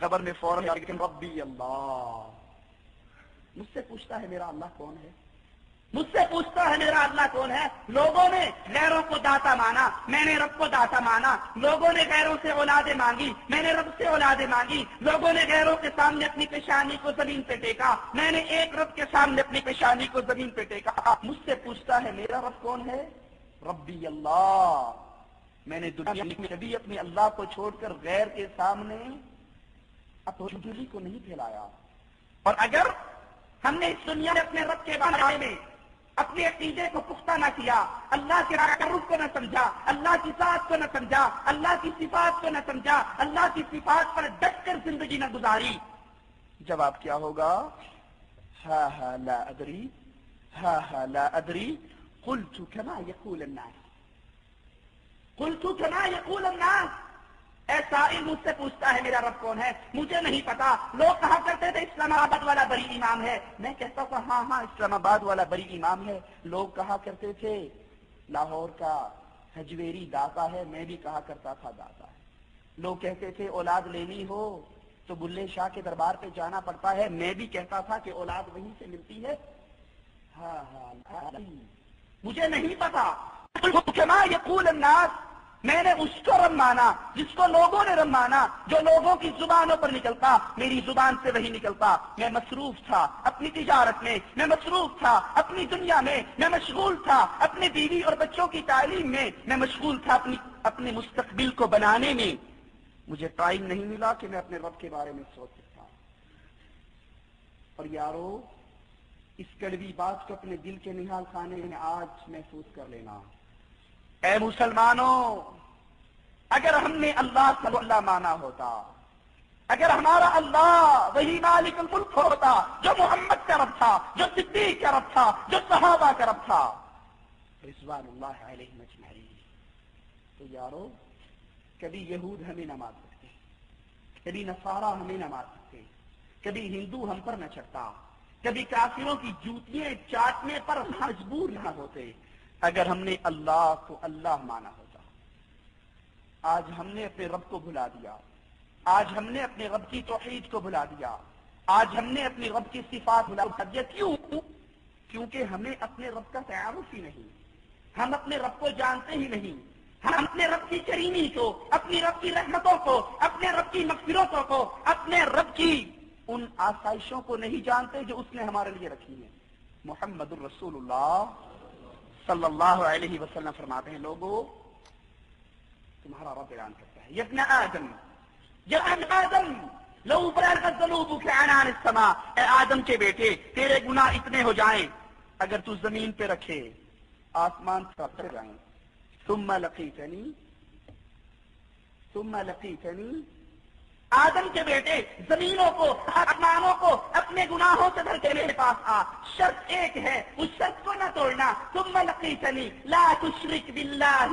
Cover में फ़ौरन लेकिन रब्बी अल्लाह। मुझसे पूछता है, मेरा अल्लाह कौन है? मुझसे पूछता है, मेरा अल्लाह कौन है? लोगों ने गैरों को दाता माना, मैंने रब को दाता माना। लोगों ने गैरों से औलादे मांगी, मैंने रब से औलादे मांगी। लोगों ने गैरों के सामने अपनी पेशानी को ज़मीन पे टेका, मैंने एक रब के सामने अपनी पेशानी को ज़मीन पे टेका। मुझसे पूछता है, मेरा रब कौन है? रब्बी अल्लाह। मैंने दुनिया में कभी अपने अल्लाह को छोड़कर गैर के सामने अपनी को नहीं फैलाया। और अगर हमने इस दुनिया में अपने रब के बारे में अपने अकीदे को पुख्ता न किया, अल्लाह के तकर्रुब को न समझा, अल्लाह की सात को न समझा, अल्लाह की सिफात को न समझा, अल्लाह की सिफात पर डट कर ज़िंदगी न गुजारी, जवाब क्या होगा? हा हा ला अदरी, हा हा ला अदरी कुल कमा यकूल कुल तू कमा यकूल ऐसा मुझसे पूछता है, मेरा रब कौन है? मुझे नहीं पता। लोग कहा करते थे? इस्लामाबाद वाला बड़ी इमाम है। मैं कहता था हाँ हाँ इस्लामाबाद वाला बड़ी इमाम है। लोग कहा करते थे? लाहौर का हजवेरी दाता है। मैं भी कहा करता था दाता है। लोग कहते थे, औलाद लेनी हो तो बुल्ले शाह के दरबार पे जाना पड़ता है। मैं भी कहता था कि औलाद वहीं से मिलती है। हाँ हाँ मुझे नहीं पता। यकूल अन्नास मैंने उसको रब माना जिसको लोगों ने रब माना जो लोगों की जुबानों पर निकलता, मेरी ज़ुबान से वही निकलता। मैं मसरूफ था, अपनी तिजारत में, मैं मसरूफ था, अपनी दुनिया में, मैं मशगूल था, अपने बीवी और बच्चों की तालीम में, मैं मशगूल था अपनी, अपने मुस्तकबिल को बनाने में। मुझे टाइम नहीं मिला कि मैं अपने रब के बारे में सोच सकता और यारो, इस कड़वी बात को अपने दिल के निहाल खाने में आज महसूस कर लेना। ए मुसलमानों, अगर हमने अल्लाह को अल्लाह माना होता, अगर हमारा अल्लाह वही मालिक मुल्क होता, जो मोहम्मद का रब था, जो सिद्दीक का रब था, जो सहाबा का रब था रिजवान तो यारो, कभी यहूद हमें न मार सकते, कभी नसारा हमें न मार सकते, कभी हिंदू हम पर न चढ़ता, कभी काफिरों की जूतियाँ चाटने पर मजबूर न होते अगर हमने अल्लाह को अल्लाह माना होता आज हमने अपने रब को भुला दिया। आज हमने अपने रब की तोहीद को भुला दिया। आज हमने अपने रब की सिफात भुला दिया। क्यों? क्योंकि हमें अपने रब का तयारुफ ही नहीं। हम अपने रब को जानते ही नहीं। हम अपने रब की करीमी को, अपनी रब की रहमतों को, अपने रब की मकफिरतों को, अपने रब की उन आसाइशों को नहीं जानते जो उसने हमारे लिए रखी है। मोहम्मद रसूलुल्लाह सल्लल्लाहु अलैहि वसल्लम फरमाते हैं, लोगों, तुम्हारा रब ऐलान करता है। यज्ञ आदम यज्ञ आदम समा आदम के बेटे, तेरे गुना इतने हो जाएँ, अगर तू ज़मीन पे रखे, आसमान पर जाए। तुम लकी लकी चनी आदम के बेटे जमीनों को आसमानों को अपने गुनाहों से भर के मेरे पास आ। शर्त एक है, उस शर्त को न तोड़ना। तुम लकी चली ला तुश्रिक बिल्ला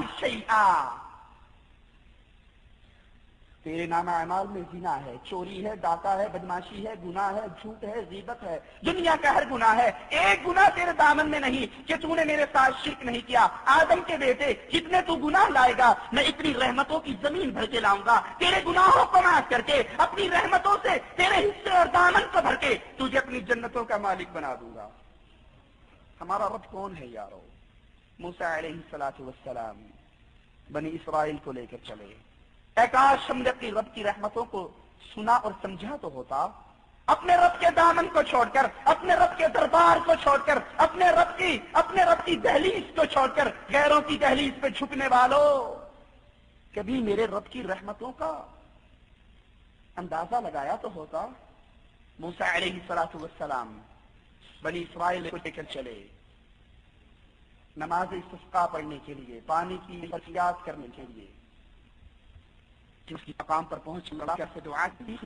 तेरे नामा अमाल में जीना है। चोरी है, डाका है, बदमाशी है, गुनाह है, झूठ है, जीबत है। दुनिया का हर गुनाह है। एक गुनाह तेरे दामन में नहीं कि तूने मेरे साथ शिरक नहीं किया। आदम के बेटे, जितने तू गुनाह लाएगा, मैं इतनी रहमतों की ज़मीन भर के लाऊँगा। तेरे गुनाहों को माफ़ करके, अपनी रहमतों से, तेरे हिस्से और दामन को भर के तुझे अपनी जन्नतों का मालिक बना दूँगा। हमारा रब कौन है यारो? मूसा सलाम बनी इसराइल को लेकर चले। एकाश हमने अपनी रब की रहमतों को सुना और समझा तो होता। अपने रब के दामन को छोड़कर, अपने रब के दरबार को छोड़कर, अपने रब की, अपने रब की दहलीज को छोड़कर, गैरों की दहलीज पे छुपने वालों, कभी मेरे रब की रहमतों का अंदाज़ा लगाया तो होता। मूसा सलाम बनी इसराइल को लेकर चले। नमाज़ इस्ता पढ़ने के लिए, पानी की फसियात करने के लिए। उसकी मकाम पर पहुँच लड़ा कैसे दुआ की।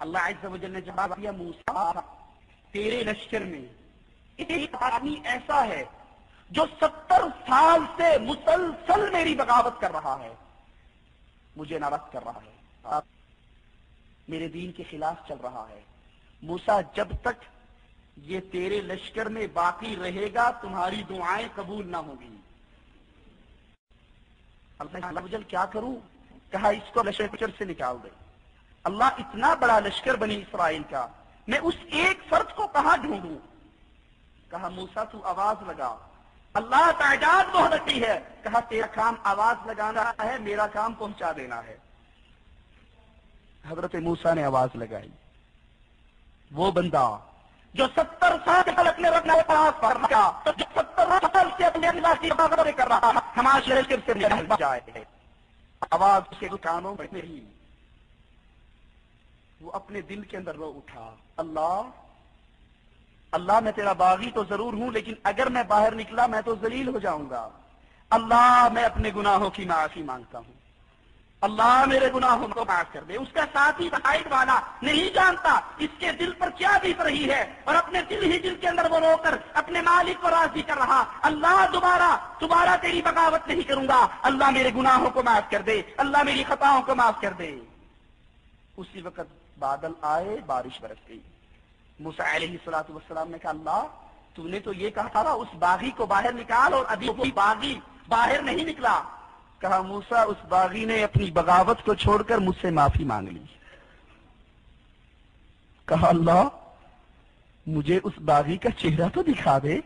अल्लाह अज्जल ने जवाब दिया, मूसा, तेरे लश्कर में एक आदमी ऐसा है जो सत्तर साल से मुसलसल मेरी बगावत कर रहा है। मुझे नाराज़ कर रहा है। मेरे दीन के खिलाफ चल रहा है। मूसा, जब तक ये तेरे लश्कर में बाकी रहेगा, तुम्हारी दुआएँ कबूल ना होगी। अल्लाह क्या करूँ? कहा, इसको लश्कर से निकाल दे। अल्लाह इतना बड़ा लश्कर बनी इसराइल का, मैं उस एक फर्द को कहा ढूंढू? कहा, मूसा, तू आवाज़ लगा। अल्लाह तादाद बहुत अच्छी है। कहा, तेरा काम आवाज़ लगाना है, मेरा काम पहुँचा देना है। हज़रत मूसा ने आवाज़ लगाई। वो बंदा, जो सत्तर साल अपने रखने जो सत्तर साल से अपने कर रहा हमारे शरीर से जाए। आवाज़ उसके कानों में नहीं। वो अपने दिल के अंदर रो उठा। अल्लाह अल्लाह, मैं तेरा बागी तो ज़रूर हूँ, लेकिन अगर मैं बाहर निकला, मैं तो जलील हो जाऊँगा। अल्लाह, मैं अपने गुनाहों की माफ़ी माँगता हूँ। अल्लाह मेरे गुनाहों को माफ़ कर दे। उसका साथी साइड वाला नहीं जानता इसके दिल पर क्या बीत रही है और अपने दिल ही दिल के अंदर वो रोकर अपने मालिक को राज़ी कर रहा। अल्लाह दोबारा दोबारा तेरी बगावत नहीं करूँगा। अल्लाह मेरे गुनाहों को माफ़ कर दे। अल्लाह मेरी खताओं को माफ़ कर दे। उसी वक्त बादल आए, बारिश बरस गई। मूसा सलाम ने कहा, अल्लाह, तूने तो ये कहा था उस बागी को बाहर निकाल और अभी कोई बागी बाहर नहीं निकला। कहा, मूसा, उस बागी ने अपनी बगावत को छोड़कर मुझसे माफ़ी मांग ली। कहा, अल्लाह, मुझे उस बागी का चेहरा तो दिखा दे।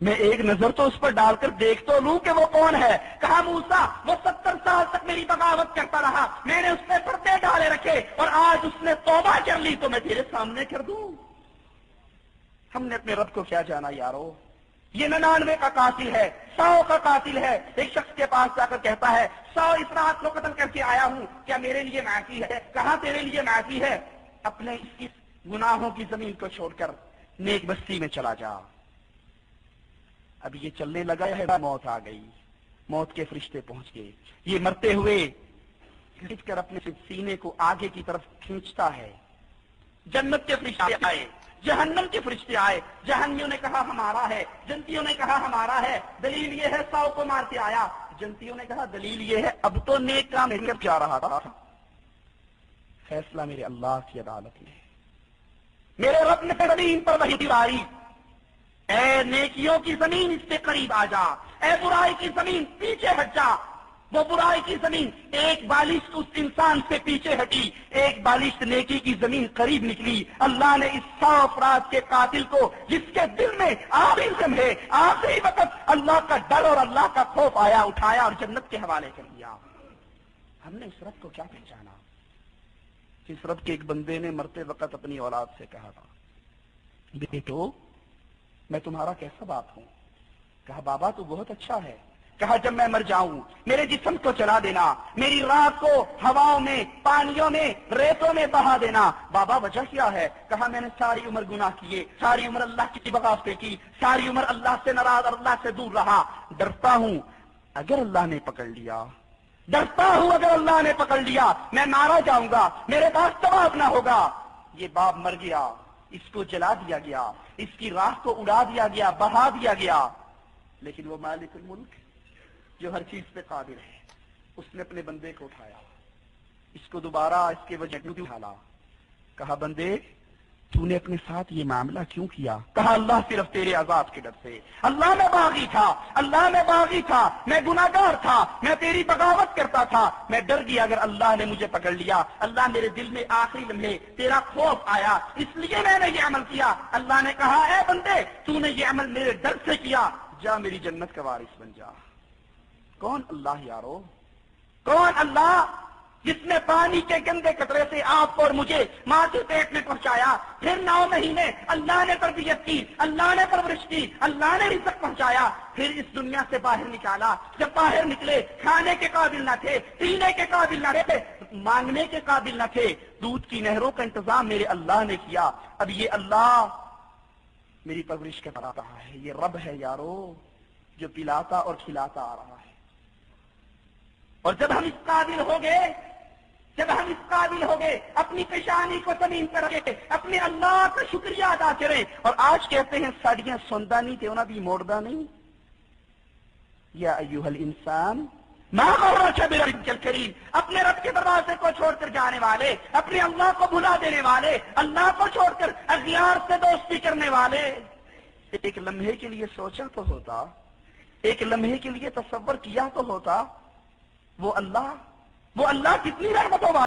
मैं एक नज़र तो उस पर डालकर देख तो लू कि वो कौन है। कहा, मूसा, वो सत्तर साल तक मेरी बगावत करता रहा। मैंने उस पर पर्दे डाले रखे और आज उसने तोबा कर ली तो मैं तेरे सामने कर दू। हमने अपने रब को क्या जाना, यारो? ये ननानवे का कातिल है, सौ का कातिल है। एक शख्स के पास जाकर कहता है, सौ इस रात को कत्ल करके आया हूँ, क्या मेरे लिए माफ़ी है? कहा तेरे लिए माफ़ी है? अपने इस गुनाहों की ज़मीन को छोड़कर नेक बस्ती में चला जा। अब ये चलने लगा है, मौत आ गई। मौत के फरिश्ते पहुँच गए। ये मरते हुए कर अपने सीने को आगे की तरफ़ खींचता है। जन्नत के फरिश्ते आए। जहन्नम के फरिश्ते आए। जहन्नियों ने कहा हमारा है। जनतियों ने कहा हमारा है। दलील ये है साव को मार के आया। जनतियों ने कहा दलील ये है अब तो नेक काम लेकर जा रहा था? फैसला मेरे अल्लाह की अदालत में मेरे रब ने ज़मीन पर वही आई ए नेकियों की ज़मीन इससे करीब आ जा। ए बुराई की ज़मीन पीछे हट जा। वो बुराई की ज़मीन एक बालिश उस इंसान से पीछे हटी। एक बालिश नेकी की ज़मीन करीब निकली। अल्लाह ने इस सौ अपराध के कातिल को, जिसके दिल में आप आखिर लम्हे आखिरी वक्त अल्लाह का डर और अल्लाह का खौफ आया, उठाया और जन्नत के हवाले कर दिया। हमने इस रब को क्या पहचाना? इस रब के एक बंदे ने मरते वक्त अपनी औलाद से कहा था, बेटो, मैं तुम्हारा कैसा बाप हूँ? कहा, बाबा, तू बहुत अच्छा है। कहा, जब मैं मर जाऊँ, मेरे जिस्म को चला देना, मेरी रात को हवाओं में, पानियों में, रेतों में बहा देना। बाबा, वजह क्या है? कहा, मैंने सारी उम्र गुनाह किए, सारी उम्र अल्लाह की बगावतें की, सारी उम्र अल्लाह से नाराज़ और अल्लाह से दूर रहा। डरता हूँ, अगर अल्लाह ने पकड़ लिया, डरता हूँ, अगर अल्लाह ने पकड़ लिया, मैं मारा जाऊँगा, मेरे पास जवाब ना होगा। ये बाप मर गया, इसको जला दिया गया, इसकी राह को उड़ा दिया गया, बहा दिया गया। लेकिन वो मालिक मुल्क जो हर चीज़ पे काबिल है, उसने अपने बंदे को उठाया। इसको दोबारा इसके वजह क्यों उठाला। कहा, बंदे, तूने अपने साथ ये मामला क्यों किया? कहा, अल्लाह सिर्फ़ तेरे आज़ाद के डर से। अल्लाह में बागी था। अल्लाह में बागी था। मैं गुनागार था। मैं तेरी बगावत करता था। मैं डर गया अगर अल्लाह ने मुझे पकड़ लिया। अल्लाह मेरे दिल में आखिरी लम्हे, तेरा खौफ आया। इसलिए मैंने ये अमल किया। अल्लाह ने कहा है बंदे, तूने ये अमल मेरे डर से किया। जा मेरी जन्नत का वारिस बन जा। कौन अल्लाह यारो? कौन अल्लाह जिसने पानी के गंदे कतरे से आपको और मुझे माँ के पेट में पहुँचाया? फिर नौ महीने अल्लाह ने तरबियत की, अल्लाह ने परवरिश की, अल्लाह ने रिजक पहुँचाया। फिर इस दुनिया से बाहर निकाला। जब बाहर निकले, खाने के काबिल न थे, पीने के काबिल न थे मांगने के काबिल न थे। दूध की नहरों का इंतज़ाम मेरे अल्लाह ने किया। अब ये अल्लाह मेरी परवरिश कर रहा है। ये रब है यारो, जो पिलाता और खिलाता आ रहा है। और जब हम इस काबिल हो गए जब हम इस काबिल हो गए अपनी पेशानी को ज़मीन पर रखे, अपने अल्लाह का शुक्रिया अदा करें, और आज कहते हैं, साड़ियाँ सुनता नहीं थे भी मोड़दा नहीं। या अयुहल इंसान करीम, अपने रब के दरवाजे को छोड़कर जाने वाले, अपने अल्लाह को भुला देने वाले, अल्लाह को छोड़कर अगियार से दोस्ती करने वाले। एक लम्हे के लिए सोचा तो होता, एक लम्हे के लिए तस्वर किया तो होता वो अल्लाह वो अल्लाह कितनी रहमतों वाला